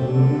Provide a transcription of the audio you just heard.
Amen.